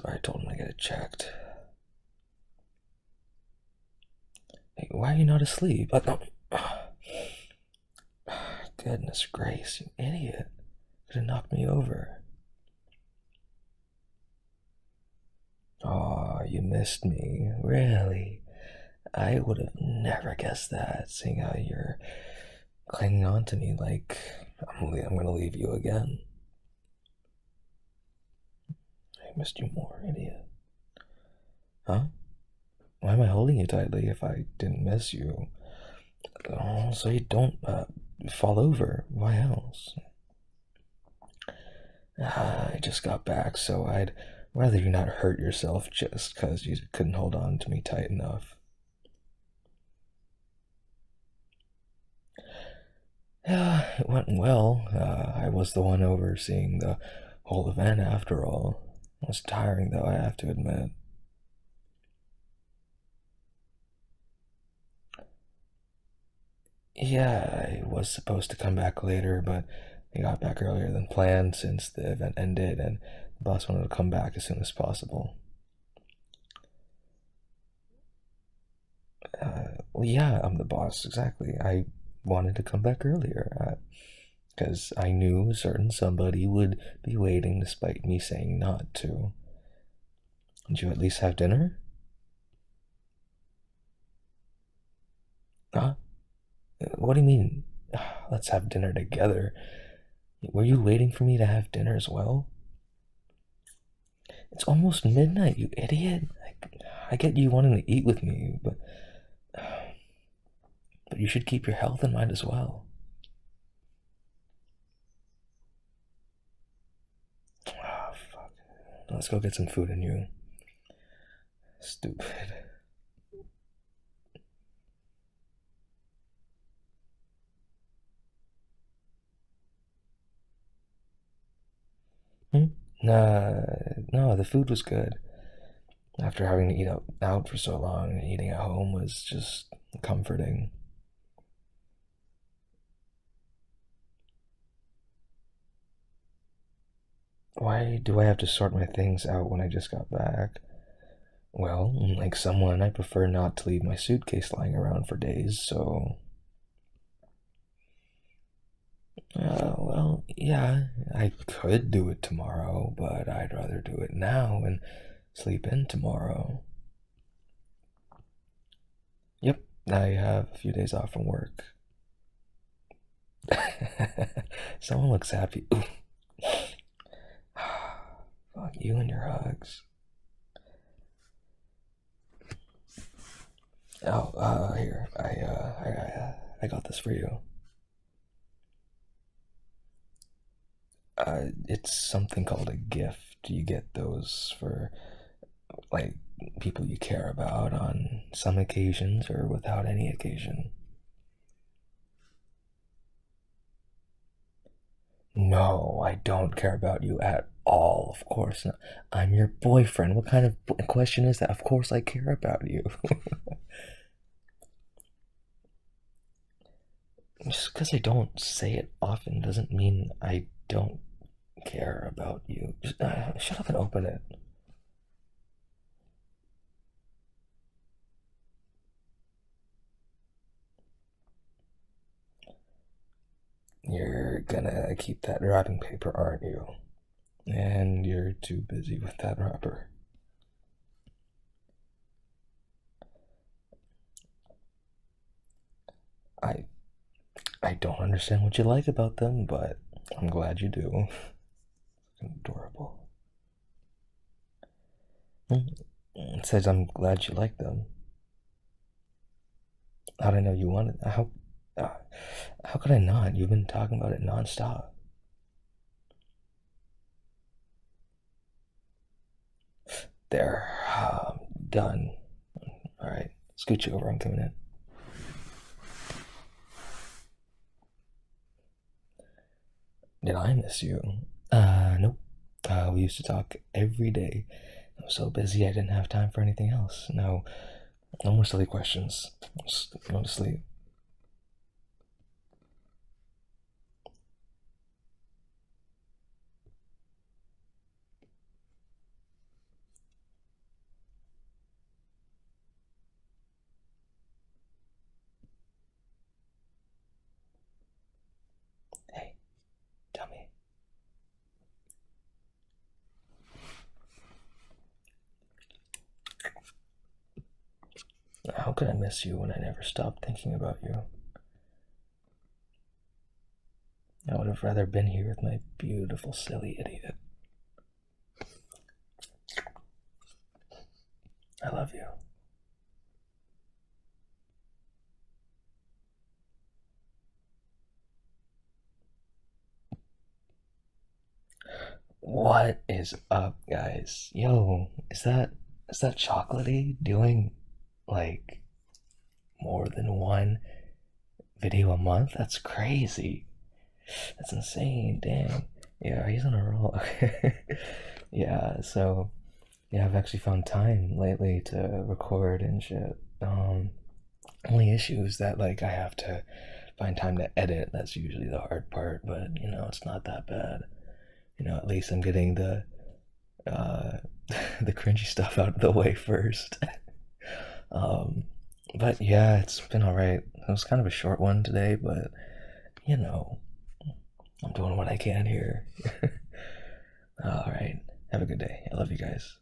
So I told him to get it checked. Hey, why are you not asleep? Uh, I don't. Goodness grace, you idiot. Could have knocked me over. Oh, you missed me. Really? I would have never guessed that, seeing how you're clinging on to me like I'm, I'm gonna leave you again. I missed you more, idiot. Huh? Why am I holding you tightly if I didn't miss you? Oh, so you don't uh, fall over. Why else? Ah, I just got back, so I'd rather you not hurt yourself just because you couldn't hold on to me tight enough. Yeah, it went well. Uh, I was the one overseeing the whole event after all. Was tiring, though, I have to admit. Yeah, I was supposed to come back later, but I got back earlier than planned since the event ended, and the boss wanted to come back as soon as possible. Uh, well, yeah, I'm the boss, exactly. I wanted to come back earlier because I knew a certain somebody would be waiting despite me saying not to. Did you at least have dinner? Huh? What do you mean? Let's have dinner together. Were you waiting for me to have dinner as well? It's almost midnight, you idiot. I, I get you wanting to eat with me, but but you should keep your health in mind as well. Oh, fuck. Let's go get some food in you. Stupid. Hmm? Nah, no, the food was good. After having to eat out, out for so long, eating at home was just comforting. Why do I have to sort my things out when I just got back? Well, like someone, I prefer not to leave my suitcase lying around for days, so. Uh, well, yeah, I could do it tomorrow, but I'd rather do it now and sleep in tomorrow. Yep, I have a few days off from work. Someone looks happy. Fuck you and your hugs. Oh, uh, here, I, uh, I, I, uh, I got this for you. Uh, it's something called a gift. You get those for, like, people you care about on some occasions or without any occasion. No, I don't care about you at all. Of course not. I'm your boyfriend. What kind of question is that? Of course I care about you. Just because I don't say it often doesn't mean I don't care about you. Just uh, shut up and open it. You're gonna keep that wrapping paper, aren't you? And you're too busy with that wrapper. I I don't understand what you like about them, but I'm glad you do. Adorable. Mm, it says I'm glad you like them. How did I know you wanted? How? How could I not? You've been talking about it nonstop. There, um, done. All right, scoot you over. I'm coming in. Did I miss you? Uh, nope. Uh, we used to talk every day. I was so busy I didn't have time for anything else. No, no more silly questions. Just go to sleep. How could I miss you when I never stopped thinking about you? I would have rather been here with my beautiful, silly idiot. I love you. What is up, guys? Yo, is that is that chocolatey doing like more than one video a month? That's crazy. That's insane. Dang. Yeah, he's on a roll. yeah, so yeah, I've actually found time lately to record and shit. Um, only issue is that like I have to find time to edit. That's usually the hard part, but you know, it's not that bad. You know, at least I'm getting the uh the cringy stuff out of the way first. um but yeah, it's been alright. It was kind of a short one today, but you know, I'm doing what I can here. alright. Have a good day. I love you guys.